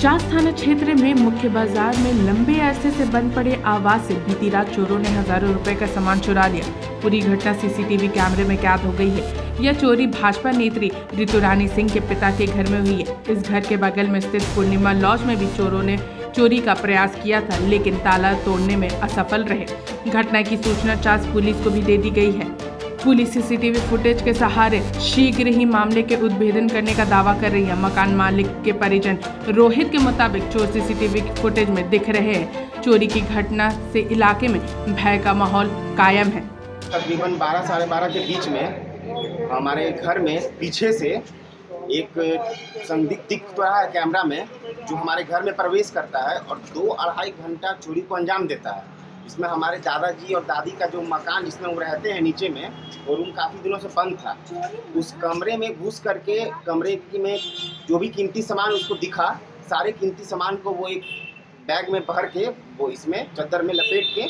चास थाना क्षेत्र में मुख्य बाज़ार में लंबे अरसे से बंद पड़े आवास से बीती रात चोरों ने हज़ारों रुपए का सामान चुरा लिया। पूरी घटना सीसीटीवी कैमरे में कैद हो गई है। यह चोरी भाजपा नेत्री ऋतु रानी सिंह के पिता के घर में हुई है। इस घर के बगल में स्थित पूर्णिमा लॉज में भी चोरों ने चोरी का प्रयास किया था, लेकिन ताला तोड़ने में असफल रहे। घटना की सूचना चास पुलिस को भी दे दी गई है। पुलिस सीसीटीवी फुटेज के सहारे शीघ्र ही मामले के उद्भेदन करने का दावा कर रही है। मकान मालिक के परिजन रोहित के मुताबिक चोर सीसीटीवी फुटेज में दिख रहे हैं। चोरी की घटना से इलाके में भय का माहौल कायम है। तकरीबन 12 साढ़े बारह के बीच में हमारे घर में पीछे से एक संदिग्ध कैमरा में जो हमारे घर में प्रवेश करता है और दो अढ़ाई घंटा चोरी को अंजाम देता है। इसमें हमारे दादाजी और दादी का जो मकान जिसमें वो रहते हैं नीचे में, वो रूम काफ़ी दिनों से बंद था। उस कमरे में घुस करके, कमरे में जो भी कीमती सामान उसको दिखा, सारे कीमती सामान को वो एक बैग में भर के, वो इसमें चद्दर में लपेट के,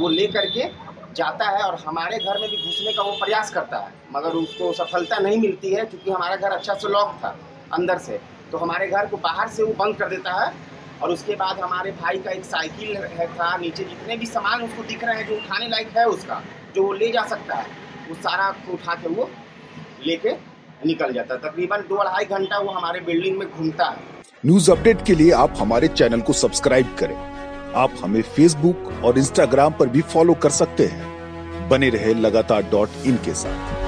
वो ले करके जाता है और हमारे घर में भी घुसने का वो प्रयास करता है। मगर उसको सफलता नहीं मिलती है क्योंकि हमारा घर अच्छा से लॉक था, अंदर से। तो हमारे घर को बाहर से वो बंद कर देता है और उसके बाद हमारे भाई का एक साइकिल है था, नीचे जितने भी सामान उसको दिख रहे हैं, जो उठाने लायक है उसका, जो वो ले जा सकता है, वो सारा उठा के वो लेके निकल जाता है। तकरीबन दो अढ़ाई घंटा वो हमारे बिल्डिंग में घूमता है। न्यूज़ अपडेट के लिए आप हमारे चैनल को सब्सक्राइब करें। आप हमें फेसबुक और इंस्टाग्राम पर भी फॉलो कर सकते हैं। बने रहे लगातार डॉट इन के साथ।